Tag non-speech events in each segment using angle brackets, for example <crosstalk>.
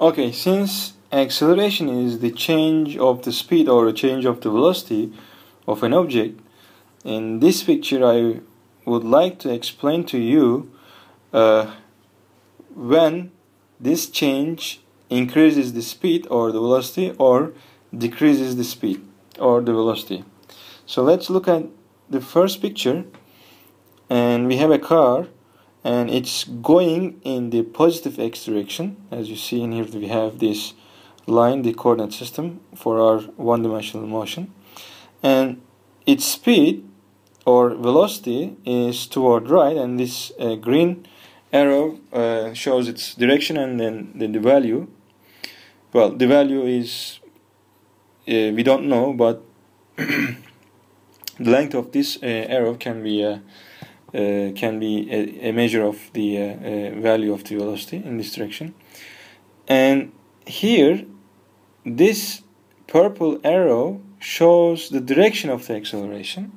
Okay, since acceleration is the change of the speed or a change of the velocity of an object, in this picture I would like to explain to you uh, when this change increases the speed or the velocity or decreases the speed or the velocity. So let's look at the first picture and we have a car and it's going in the positive x direction. As you see in here we have this line the coordinate system for our one-dimensional motion. And its speed or velocity is toward right and this uh, green arrow uh, shows its direction and then, then the value. Well the value is uh, we don't know but <clears throat> the length of this uh, arrow can be uh, Uh, can be a, a, measure of the uh, uh, value of the velocity in this direction. And here this purple arrow shows the direction of the acceleration.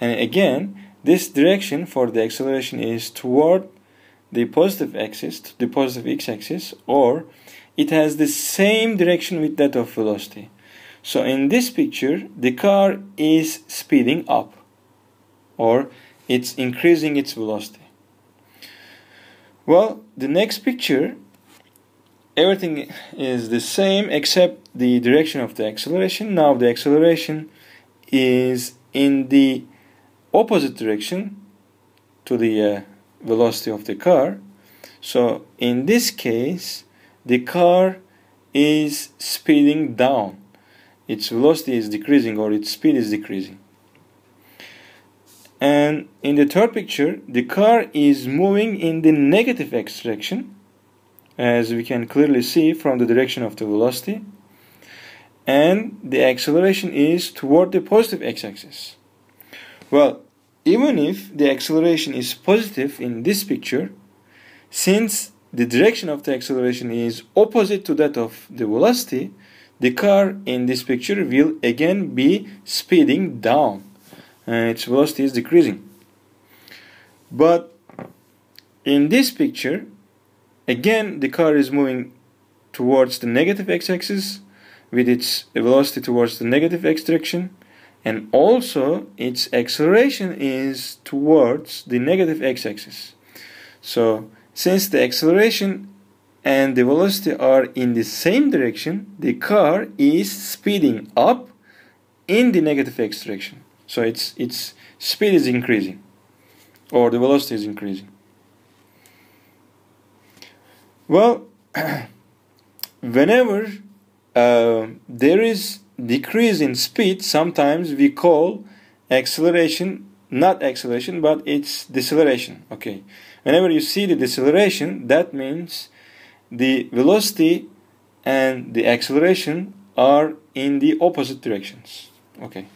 And again this direction for the acceleration is toward the positive axis the positive x-axis or it has the same direction with that of velocity. So in this picture the car is speeding up or it's increasing its velocity well the next picture everything is the same except the direction of the acceleration. Now the acceleration is in the opposite direction to the uh, velocity of the car. So in this case, the car is speeding down. Its velocity is decreasing or its speed is decreasing. And in the third picture, the car is moving in the negative x direction as we can clearly see from the direction of the velocity and the acceleration is toward the positive x-axis. Well, even if the acceleration is positive in this picture, since the direction of the acceleration is opposite to that of the velocity, the car in this picture will again be speeding down its velocity is decreasing. But in this picture, Again, the car is moving towards the negative x-axis with its velocity towards the negative x direction and also its acceleration is towards the negative x-axis. So since the acceleration and the velocity are in the same direction, the car is speeding up in the negative x direction. So its its speed is increasing or the velocity is increasing. Well, <clears throat> whenever uh, there is decrease in speed, sometimes we call acceleration not acceleration, but it's deceleration. Okay. Whenever you see the deceleration, that means the velocity and the acceleration are in the opposite directions. Okay.